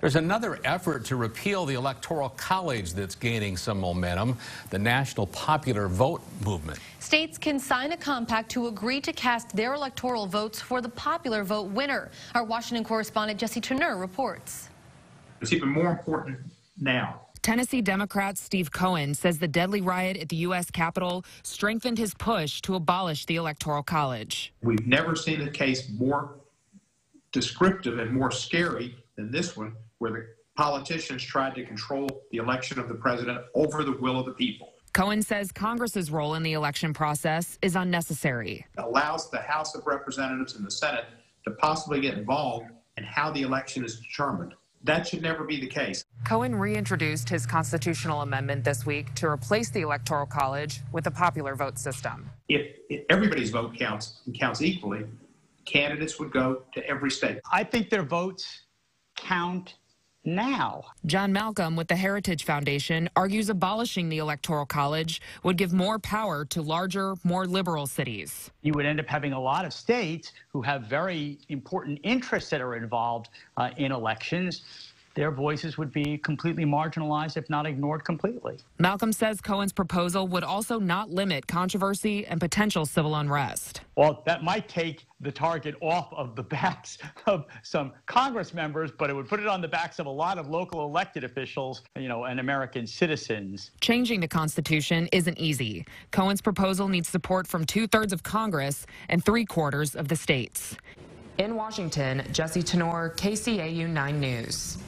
There's another effort to repeal the Electoral College that's gaining some momentum, the National Popular Vote movement. States can sign a compact to agree to cast their electoral votes for the popular vote winner. Our Washington correspondent Jessi Turnure reports. It's even more important now. Tennessee Democrat Steve Cohen says the deadly riot at the U.S. Capitol strengthened his push to abolish the Electoral College. We've never seen a case more descriptive and more scary than this one where the politicians tried to control the election of the president over the will of the people. Cohen says Congress's role in the election process is unnecessary. It allows the House of Representatives and the Senate to possibly get involved in how the election is determined. That should never be the case. Cohen reintroduced his constitutional amendment this week to replace the Electoral College with a popular vote system. If, if everybody's vote counts and counts equally, candidates would go to every state. I think their votes count now. John Malcolm with the Heritage Foundation argues abolishing the Electoral College would give more power to larger, more liberal cities. You would end up having a lot of states who have very important interests that are involved uh, in elections their voices would be completely marginalized, if not ignored completely. Malcolm says Cohen's proposal would also not limit controversy and potential civil unrest. Well, that might take the target off of the backs of some Congress members, but it would put it on the backs of a lot of local elected officials, you know, and American citizens. Changing the Constitution isn't easy. Cohen's proposal needs support from two thirds of Congress and three quarters of the states. In Washington, Jessi Turnure, KCAU 9 News.